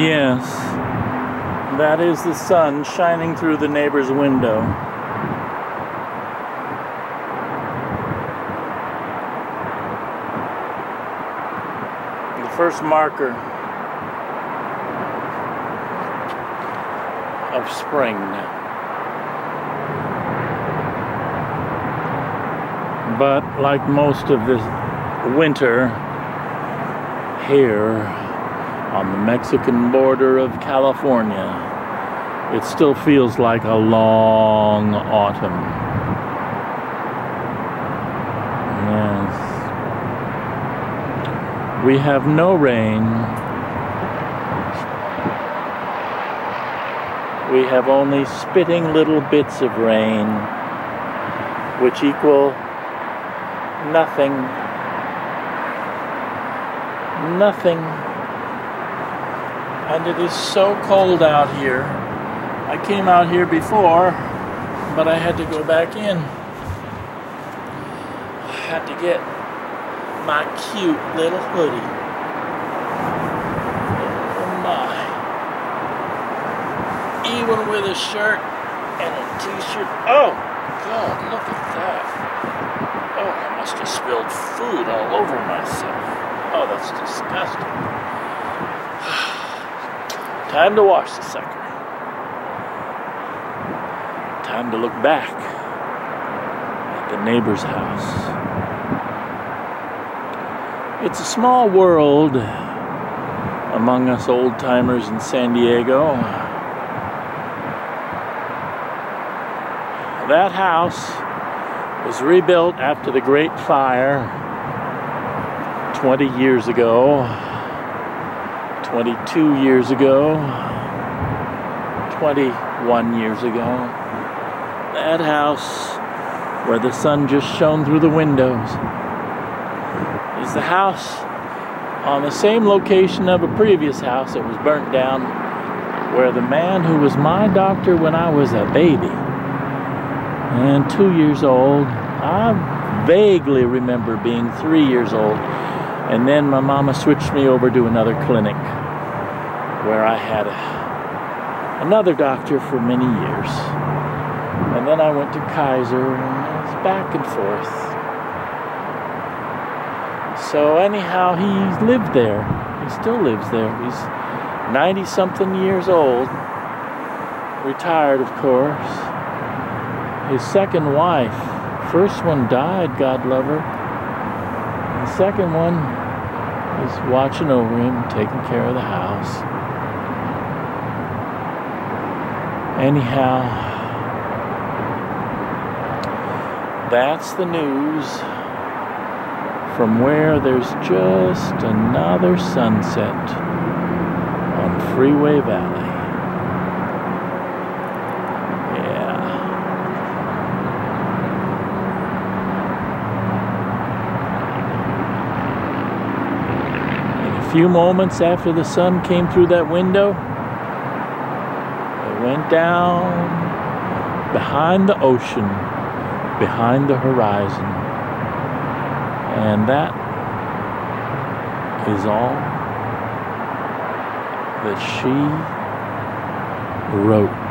Yes, that is the sun shining through the neighbor's window. The first marker of spring. But like most of this winter here on the Mexican border of California, it still feels like a long autumn. Yes. We have no rain. We have only spitting little bits of rain, which equal nothing. Nothing. And it is so cold out here. I came out here before, but I had to go back in. I had to get my cute little hoodie. Oh my. Even with a shirt and a t-shirt. Oh, God, look at that. Oh, I must have spilled food all over myself. Oh, that's disgusting. Time to wash the sucker. Time to look back at the neighbor's house. It's a small world among us old timers in San Diego. That house was rebuilt after the Great Fire 20 years ago, 22 years ago, 21 years ago. That house where the sun just shone through the windows is the house on the same location of a previous house that was burnt down where the man who was my doctor when I was a baby and two years old. I vaguely remember being three years old, and then my mama switched me over to another clinic where I had another doctor for many years. And then I went to Kaiser, and it's back and forth. So, anyhow, he lived there. He still lives there. He's 90 something years old, retired, of course his second wife. First one died, God love her. The second one is watching over him, taking care of the house. Anyhow, that's the news from where there's just another sunset on Freeway Valley. Yeah. A few moments after the sun came through that window, went down behind the ocean, behind the horizon. And that is all that she wrote.